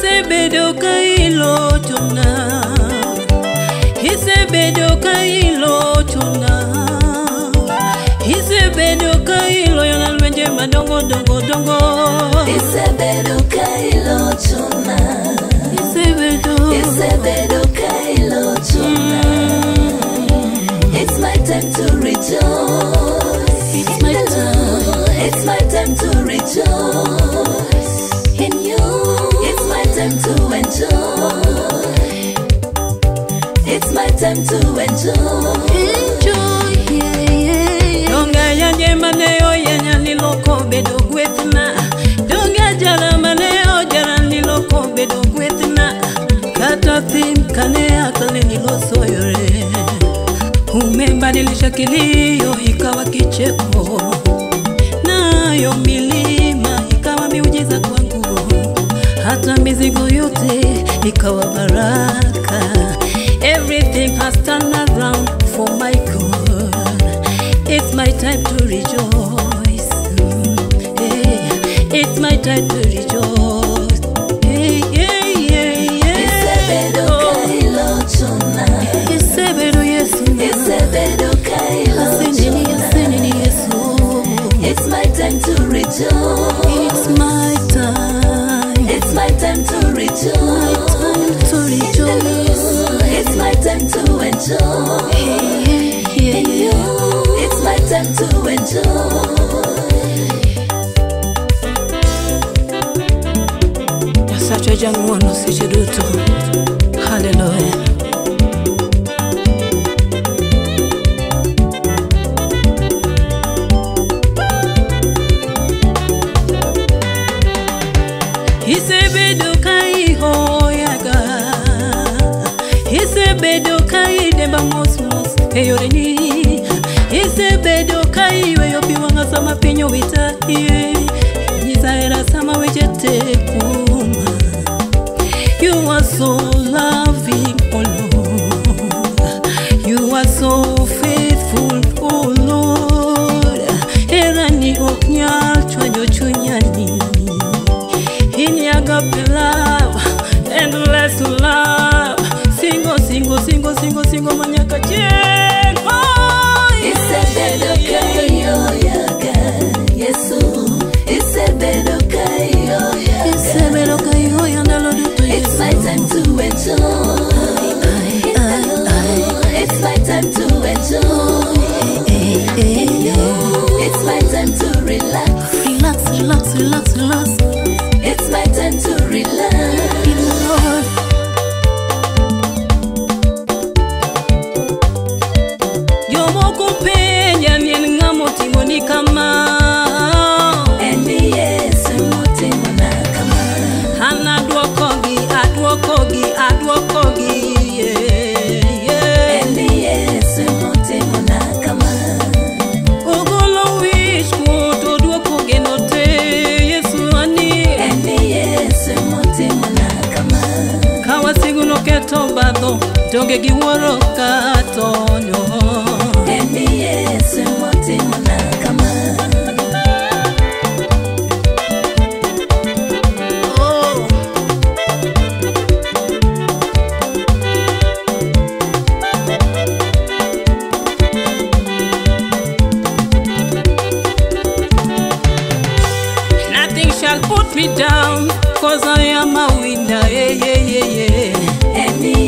Isebedo Isebedo Isebedo lwenje madongo dongo dongo Isebedo Isebedo Isebedo It's my time to rejoice It's my time It's my time to rejoice enjoy. It's my time to enjoy. Donga ya jema leo niloko bedo gwethna. Donga jara maneo jara niloko bedo gwethna. Kata thim kane akale nilosoyore. Umebadilisha kilio ikawa kicheko. Nayo mili hata mizigo yote ikawa baraka. Everything has turned around for my good. It's my time to rejoice. Mm, yeah. It's my time to rejoice. to It's my time to enjoy. it's my time to enjoy. Hallelujah. isebedo ka ihoyaga isebedo ka idemba mosmos e yoreni isebedo ka iyweyo piwanga sama piny owitaie nyisahera sama weche tekuma yuwasola singo singo singo manyaka tiengo isebedoka yoyaka yesu isebedoka yoya isebedoka yoya ndalo dutu it's my time to enjoy it's my time to enjoy eh, eh, eh. kadho donge giwuoro ka tonyo Emi Yesu motimona kama Nothing shall put me down, cause I am a winner, yeah, yeah, yeah, yeah.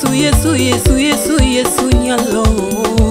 su, Jesús, y Jesús, y lo